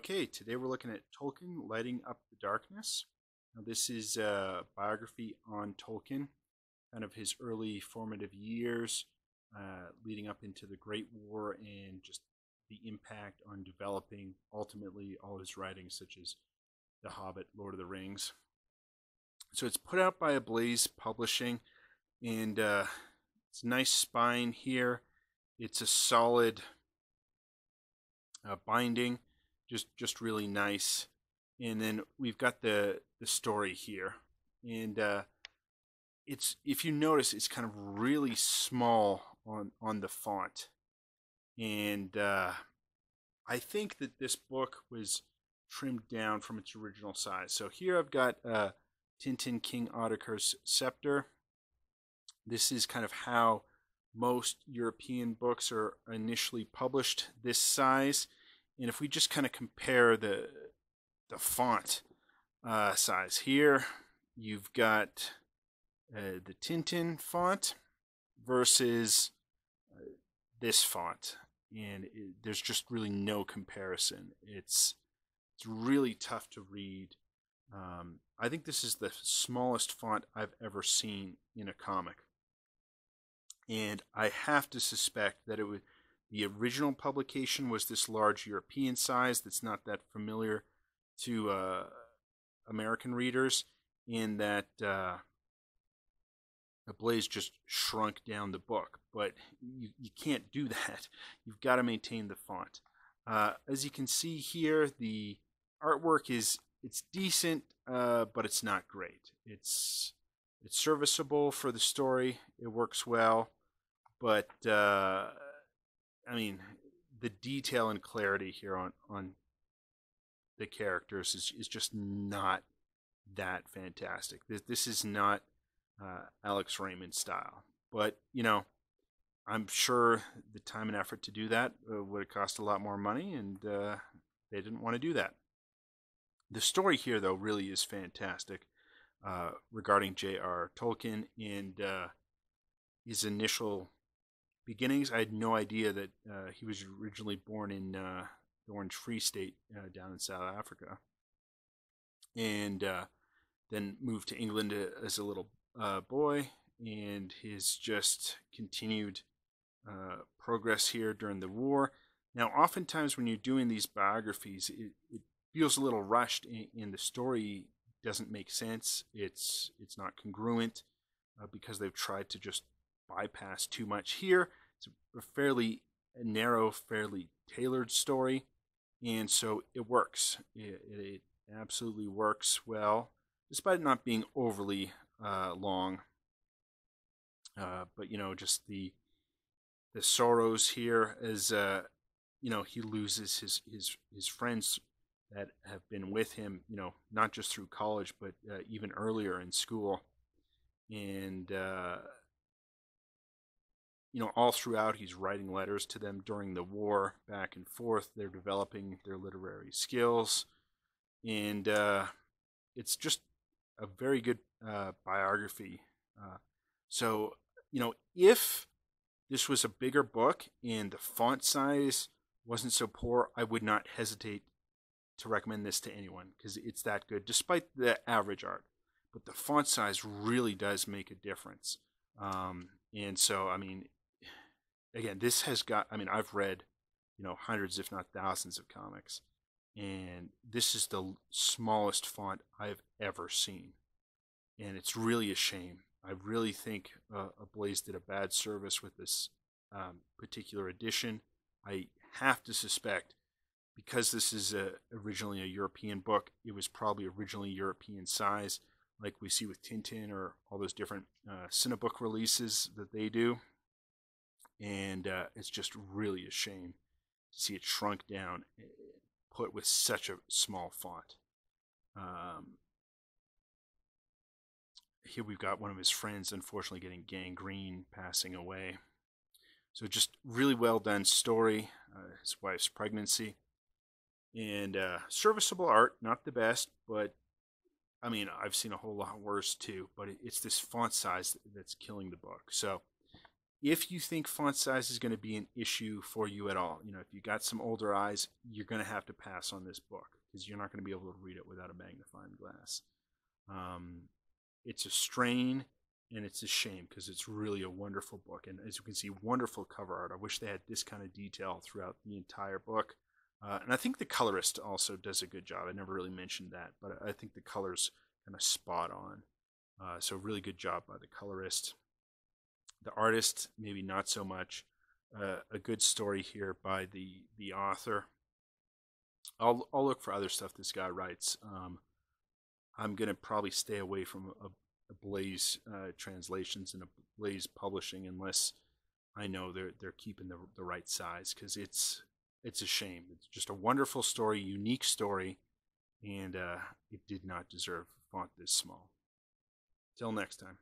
Okay, today we're looking at Tolkien Lighting Up the Darkness. Now, this is a biography on Tolkien, kind of his early formative years uh, leading up into the Great War and just the impact on developing ultimately all his writings, such as The Hobbit, Lord of the Rings. So it's put out by Ablaze Publishing, and uh, it's a nice spine here. It's a solid uh, binding just just really nice. And then we've got the the story here, and uh, it's if you notice, it's kind of really small on on the font, and uh, I think that this book was trimmed down from its original size. So here I've got uh, Tintin King Ottokar's Scepter. This is kind of how most European books are initially published this size. And if we just kind of compare the the font uh, size here, you've got uh, the Tintin font versus uh, this font, and it, there's just really no comparison. It's it's really tough to read. Um, I think this is the smallest font I've ever seen in a comic, and I have to suspect that it would the original publication was this large European size that's not that familiar to uh, American readers, in that uh, Blaze just shrunk down the book. But you, you can't do that. You've got to maintain the font. Uh, as you can see here, the artwork is it's decent, uh, but it's not great. It's it's serviceable for the story. It works well, but uh, I mean, the detail and clarity here on on the characters is is just not that fantastic. This this is not uh, Alex Raymond style, but you know, I'm sure the time and effort to do that uh, would have cost a lot more money, and uh, they didn't want to do that. The story here, though, really is fantastic uh, regarding J.R. Tolkien and uh, his initial beginnings. I had no idea that uh, he was originally born in uh, the Orange Free State uh, down in South Africa, and uh, then moved to England uh, as a little uh, boy, and his just continued progress here during the war. Now, oftentimes when you're doing these biographies, it, it feels a little rushed, and, the story doesn't make sense. It's it's not congruent because they've tried to just bypass too much here. It's a fairly narrow, fairly tailored story, and so it works. It, it absolutely works well, despite not being overly uh, long. Uh, but you know, just the the sorrows here as uh, you know he loses his his his friends that have been with him. You know, not just through college, but uh, even earlier in school, and uh, you know, all throughout, he's writing letters to them during the war, back and forth. They're developing their literary skills, and uh, it's just a very good uh, biography. Uh, so, you know, if this was a bigger book and the font size wasn't so poor, I would not hesitate to recommend this to anyone because it's that good, despite the average art. But the font size really does make a difference. Um, and so, I mean, again, this has got, I mean, I've read, you know, hundreds, if not thousands of comics, and this is the smallest font I've ever seen. And it's really a shame. I really think uh, Ablaze did a bad service with this um, particular edition. I have to suspect, because this is a, originally a European book, it was probably originally European size, like we see with Tintin or all those different uh, Cinebook releases that they do and uh, it's just really a shame to see it shrunk down, eh, put with such a small font. Um, here we've got one of his friends, unfortunately, getting gangrene, passing away. So just really well done story. Uh, his wife's pregnancy, and uh, serviceable art. Not the best, but I mean, I've seen a whole lot worse too. But it's this font size that's killing the book. So if you think font size is going to be an issue for you at all, you know, if you got some older eyes, you're going to have to pass on this book because you're not going to be able to read it without a magnifying glass. Um, it's a strain and it's a shame because it's really a wonderful book. And as you can see, wonderful cover art. I wish they had this kind of detail throughout the entire book. Uh, and I think the colorist also does a good job. I never really mentioned that, but I think the colors kind of spot on. Uh, so really good job by the colorist. The artist, maybe not so much. Uh, a good story here by the the author. I'll I'll look for other stuff this guy writes. Um, I'm gonna probably stay away from a, Ablaze uh, translations and a Blaze publishing unless I know they're they're keeping the the right size because it's it's a shame. It's just a wonderful story, unique story, and uh, it did not deserve font this small. Till next time.